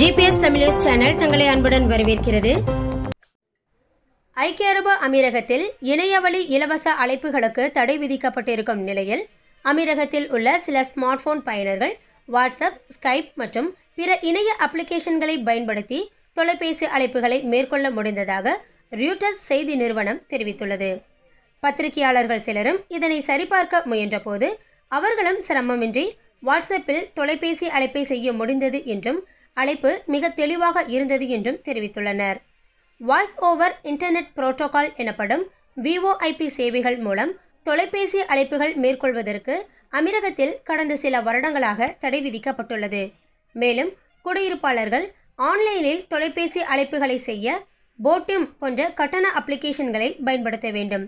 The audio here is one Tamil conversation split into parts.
ஜிபிஎஸ் தமிழ் சேனல் தங்களை அன்புடன் வரவேற்கிறது. ஐக்கிய அரபு அமீரகத்தில் இணையவழி இலவச அழைப்புகளுக்கு தடை விதிக்கப்பட்டிருக்கும் நிலையில் அமீரகத்தில் உள்ள சில ஸ்மார்ட் போன் பயனர்கள் வாட்ஸ்அப் ஸ்கைப் மற்றும் பிற இணைய அப்ளிகேஷன்களை பயன்படுத்தி தொலைபேசி அழைப்புகளை மேற்கொள்ள முடிந்ததாக ரியூட்டர்ஸ் செய்தி நிறுவனம் தெரிவித்துள்ளது. பத்திரிகையாளர்கள் சிலரும் இதனை சரிபார்க்க முயன்றபோது அவர்களும் சிரமமின்றி வாட்ஸ்அப்பில் தொலைபேசி அழைப்பை செய்ய முடிந்தது என்றும் அழைப்பு மிக தெளிவாக இருந்தது என்றும் தெரிவித்துள்ளனர். வாய்ஸ் ஓவர் இன்டர்நெட் புரோட்டோகால் எனப்படும் விஓஐபி சேவைகள் மூலம் தொலைபேசி அழைப்புகள் மேற்கொள்வதற்கு அமீரகத்தில் கடந்த சில வருடங்களாக தடை விதிக்கப்பட்டுள்ளது. மேலும் குடியிருப்பாளர்கள் ஆன்லைனில் தொலைபேசி அழைப்புகளை செய்ய போட்டிம் போன்ற கட்டண அப்ளிகேஷன்களை பயன்படுத்த வேண்டும்.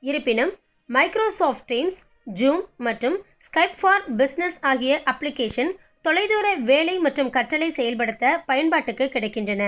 இருப்பினும் மைக்ரோசாஃப்ட் டீம்ஸ் ஜூம் மற்றும் ஸ்கைப் ஃபார் பிஸ்னஸ் ஆகிய அப்ளிகேஷன் தொலைதூர வேலை மற்றும் கற்றலை செயல்படுத்த பயன்பாட்டுக்கு கிடைக்கின்றன.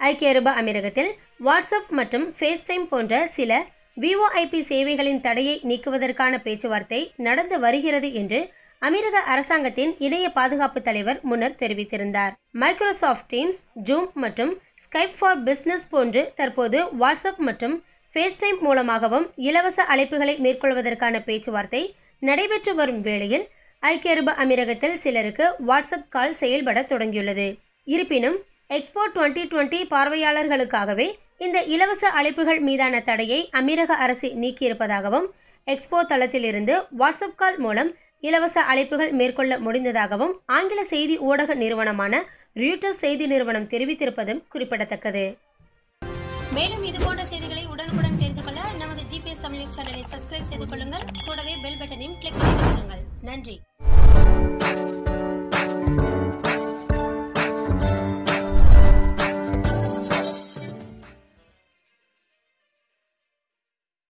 ஐக்கிய அரபு அமீரகத்தில் வாட்ஸ்அப் மற்றும் ஃபேஸ்டைம் போன்ற சில விஓஐபி சேவைகளின் தடையை நீக்குவதற்கான பேச்சுவார்த்தை நடந்து வருகிறது என்று அமீரக அரசாங்கத்தின் இணைய பாதுகாப்பு தலைவர் முன்னர் தெரிவித்திருந்தார். மைக்ரோசாஃப்ட் டீம்ஸ் ஜூம் மற்றும் ஸ்கைப் ஃபார் பிசினஸ் போன்று தற்போது வாட்ஸ்அப் மற்றும் ஃபேஸ்டைம் மூலமாகவும் இலவச அழைப்புகளை மேற்கொள்வதற்கான பேச்சுவார்த்தை நடைபெற்று வரும் வேளையில் ஐக்கிய அரபு அமீரகத்தில் சிலருக்கு வாட்ஸ்அப் கால் செயல்பட தொடங்கியுள்ளது. இருப்பினும் எக்ஸ்போ டுவெண்ட்டி டுவெண்ட்டி பார்வையாளர்களுக்காகவே இந்த இலவச அழைப்புகள் மீதான தடையை அமீரக அரசு நீக்கியிருப்பதாகவும் எக்ஸ்போ தளத்திலிருந்து வாட்ஸ்அப் கால் மூலம் இலவச அழைப்புகள் மேற்கொள்ள முடிந்ததாகவும் ஆங்கில செய்தி ஊடக நிறுவனமான ரியூட்டர்ஸ் செய்தி நிறுவனம் தெரிவித்திருப்பதும் குறிப்பிடத்தக்கது. மேலும் இது போன்ற செய்திகளை உடனுக்குடன் தெரிந்து கொள்ள தமிழ் நியூஸ் சேனலை சப்ஸ்கிரைப் செய்து கொள்ளுங்கள். கூடவே பெல் பட்டனையும் கிளிக் செய்து கொள்ளுங்கள் நன்றி.